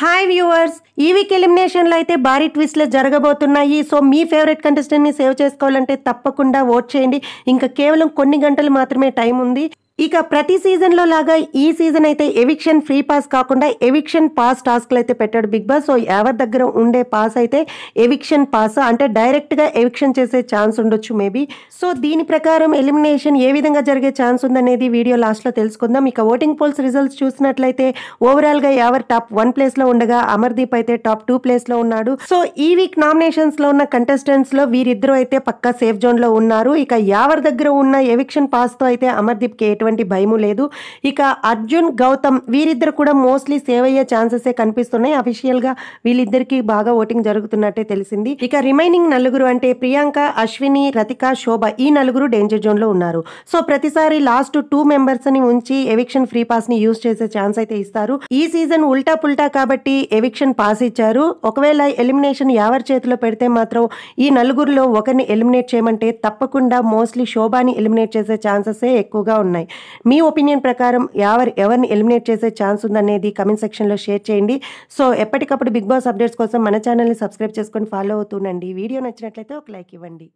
Hi viewers ఈ week ఎలిమినేషన్లో అయితే భారీ ట్విస్ట్లు జరగబోతున్నాయి. సో మీ ఫేవరెట్ కంటెస్టెంట్ని సేవ్ చేసుకోవాలంటే తప్పకుండా ఓట్ చేయండి. ఇంకా కేవలం కొన్ని గంటలు మాత్రమే టైం ఉంది. ఇక ప్రతి సీజన్లో లాగా ఈ సీజన్ అయితే ఎవిక్షన్ ఫ్రీ పాస్ కాకుండా ఎవిక్షన్ పాస్ టాస్క్లు అయితే పెట్టాడు బిగ్ బాస్. సో ఎవరి దగ్గర ఉండే పాస్ అయితే ఎవిక్షన్ పాస్. అంటే డైరెక్ట్గా ఎవిక్షన్ చేసే ఛాన్స్ ఉండొచ్చు మేబీ. సో దీని ప్రకారం ఎలిమినేషన్ ఏ విధంగా జరిగే ఛాన్స్ ఉందనేది వీడియో లాస్ట్లో తెలుసుకుందాం. ఇక ఓటింగ్ పోల్స్ రిజల్ట్స్ చూసినట్లయితే ఓవరాల్గా ఎవరు టాప్ వన్ ప్లేస్లో ఉండగా అమర్దీప్ అయితే టాప్ టూ ప్లేస్లో ఉన్నాడు. సో ఈ వీక్ నామినేషన్స్లో ఉన్న కంటెస్టెంట్స్లో వీరిద్దరూ అయితే పక్కా సేఫ్ జోన్లో ఉన్నారు. ఇక ఎవరి దగ్గర ఉన్న ఎవిక్షన్ పాస్తో అయితే అమర్దీప్కి ఎటువంటి భయము లేదు. ఇక అర్జున్ గౌతమ్ వీరిద్దరు కూడా మోస్ట్లీ సేవ్ అయ్యే ఛాన్సెస్ కనిపిస్తున్నాయి. అఫీషియల్గా వీళ్ళిద్దరికి బాగా ఓటింగ్ జరుగుతున్నట్టే తెలిసింది. ఇక రిమైనింగ్ నలుగురు అంటే ప్రియాంక అశ్విని రతిక శోభ ఈ నలుగురు డేంజర్ జోన్లో ఉన్నారు. సో ప్రతిసారి లాస్ట్ టూ మెంబర్స్ని ఉంచి ఎవిక్షన్ ఫ్రీ పాస్ని యూజ్ చేసే ఛాన్స్ అయితే ఇస్తారు. ఈ సీజన్ ఉల్టా పుల్టా కాబట్టి ఎవిక్షన్ పాస్ ఇచ్చారు. ఒకవేళ ఎలిమినేషన్ ఎవరి చేతిలో పెడితే మాత్రం ఈ నలుగురిలో ఒకరిని ఎలిమినేట్ చేయమంటే తప్పకుండా మోస్ట్లీ శోభాని ఎలిమినేట్ చేసే ఛాన్సెస్ ఎక్కువగా ఉన్నాయి. మీ ఒపీనియన్ ప్రకారం ఎవరు ఎవరిని ఎలిమినేట్ చేసే ఛాన్స్ ఉందనేది కమెంట్ సెక్షన్లో షేర్ చేయండి. సో ఎప్పటికప్పుడు బిగ్ బాస్ అప్డేట్స్ కోసం మన ఛానల్ని సబ్స్క్రైబ్ చేసుకొని ఫాలో అవుతుండండి వీడియో నచ్చినట్లయితే ఒక లైక్ ఇవ్వండి.